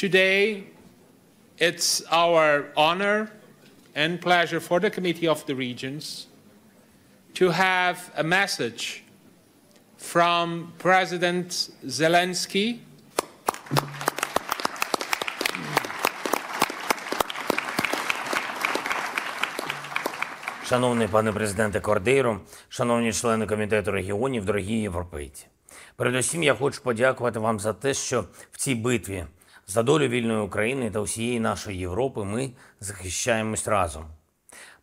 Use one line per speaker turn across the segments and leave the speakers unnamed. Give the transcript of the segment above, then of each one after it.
Today, it's our honor and pleasure for the Committee of the Regions to have a message from President Zelensky.
Шановний пане президенте Кордейро, шановні члени комітету регіонів, дорогі європейці. Передусім, я хочу подякувати вам за те, що в цій битві за долю вільної України та усієї нашої Європи ми захищаємось разом.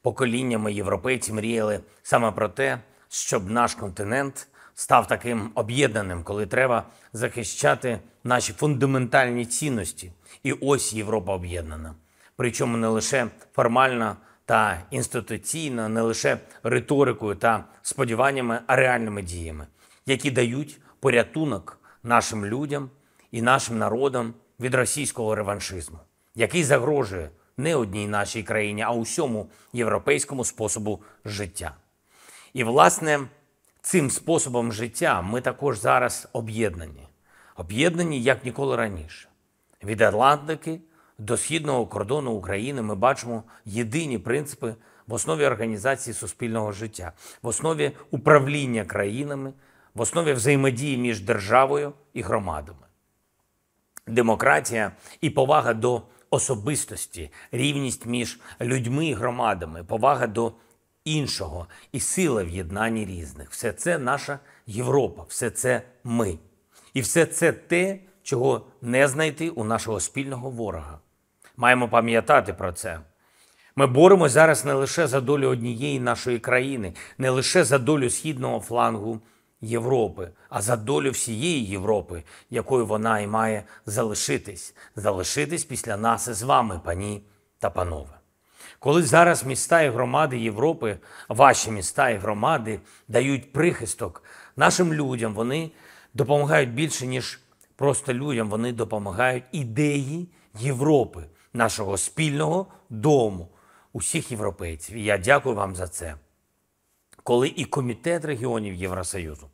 Поколіннями європейці мріяли саме про те, щоб наш континент став таким об'єднаним, коли треба захищати наші фундаментальні цінності. І ось Європа об'єднана. Причому не лише формальна та інституційна, не лише риторикою та сподіваннями, а реальними діями, які дають порятунок нашим людям і нашим народам від російського реваншизму, який загрожує не одній нашій країні, а усьому європейському способу життя. І, власне, цим способом життя ми також зараз об'єднані, об'єднані як ніколи раніше. Від Атлантики до східного кордону України ми бачимо єдині принципи в основі організації суспільного життя, в основі управління країнами, в основі взаємодії між державою і громадами. Демократія і повага до особистості, рівність між людьми і громадами, повага до іншого і сила в єднанні різних. Все це наша Європа, все це ми. І все це те, чого не знайти у нашого спільного ворога. Маємо пам'ятати про це. Ми боремось зараз не лише за долю однієї нашої країни, не лише за долю східного флангу Європи, а за долю всієї Європи, якою вона і має залишитись, залишитись після нас із вами, пані та панове. Коли зараз міста і громади Європи, ваші міста і громади дають прихисток нашим людям, вони допомагають більше, ніж просто людям, вони допомагають ідеї Європи, нашого спільного дому, усіх європейців. І я дякую вам за це. Коли і Комітет регіонів Євросоюзу,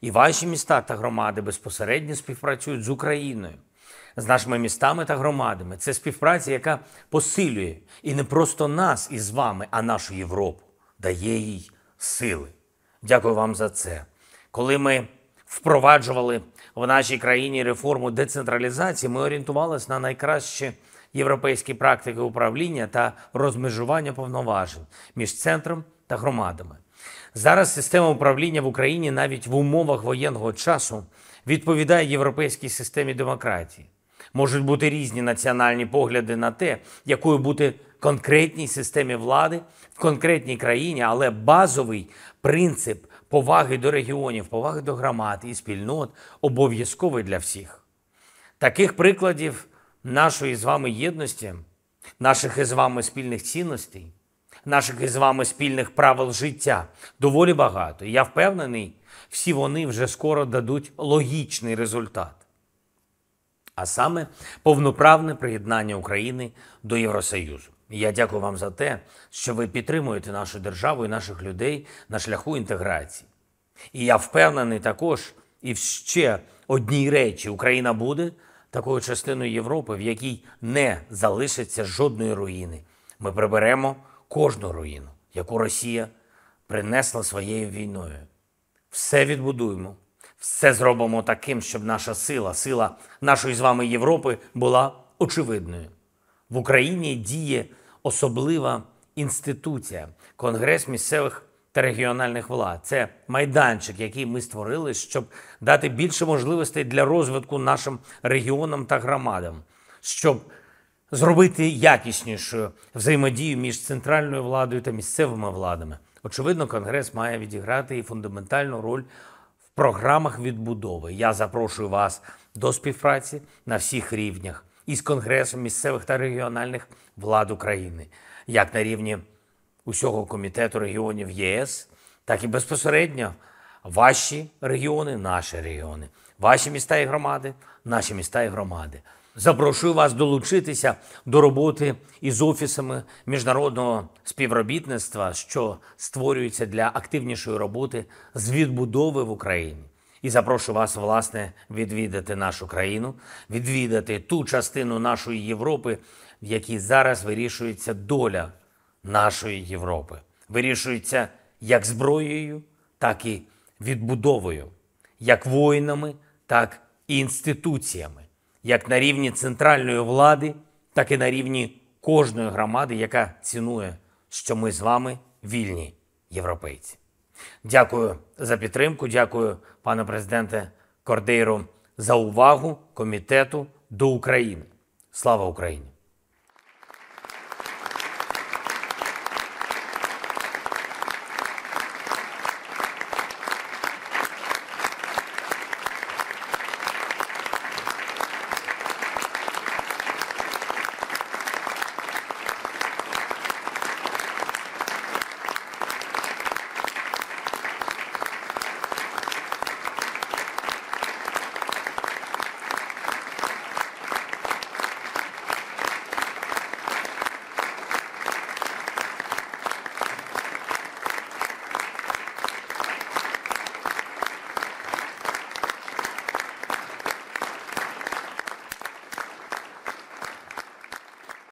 і ваші міста та громади безпосередньо співпрацюють з Україною, з нашими містами та громадами. Це співпраця, яка посилює і не просто нас із вами, а нашу Європу, дає їй сили. Дякую вам за це. Коли ми впроваджували в нашій країні реформу децентралізації, ми орієнтувалися на найкращі європейські практики управління та розмежування повноважень між центром та громадами. Зараз система управління в Україні навіть в умовах воєнного часу відповідає європейській системі демократії. Можуть бути різні національні погляди на те, якою бути конкретній системі влади в конкретній країні, але базовий принцип поваги до регіонів, поваги до громад і спільнот обов'язковий для всіх. Таких прикладів нашої з вами єдності, наших із вами спільних цінностей, наших із вами спільних правил життя доволі багато. І я впевнений, всі вони вже скоро дадуть логічний результат. А саме повноправне приєднання України до Євросоюзу. Я дякую вам за те, що ви підтримуєте нашу державу і наших людей на шляху інтеграції. І я впевнений також і в ще одній речі: Україна буде такою частиною Європи, в якій не залишиться жодної руїни. Ми приберемо кожну руїну, яку Росія принесла своєю війною. Все відбудуємо, все зробимо таким, щоб наша сила, сила нашої з вами Європи була очевидною. В Україні діє особлива інституція Конгрес місцевих та регіональних влад. Це майданчик, який ми створили, щоб дати більше можливостей для розвитку нашим регіонам та громадам, щоб зробити якіснішою взаємодію між центральною владою та місцевими владами. Очевидно, Конгрес має відіграти і фундаментальну роль в програмах відбудови. Я запрошую вас до співпраці на всіх рівнях із Конгресом місцевих та регіональних влад України, як на рівні усього комітету регіонів ЄС, так і безпосередньо ваші регіони, наші регіони, ваші міста і громади, наші міста і громади. Запрошую вас долучитися до роботи із офісами міжнародного співробітництва, що створюється для активнішої роботи з відбудови в Україні. І запрошую вас, власне, відвідати нашу країну, відвідати ту частину нашої Європи, в якій зараз вирішується доля нашої Європи. Вирішується як зброєю, так і відбудовою, як воїнами, так і інституціями, як на рівні центральної влади, так і на рівні кожної громади, яка цінує, що ми з вами вільні європейці. Дякую за підтримку. Дякую, пане президенте Кордейро, за увагу комітету до України. Слава Україні!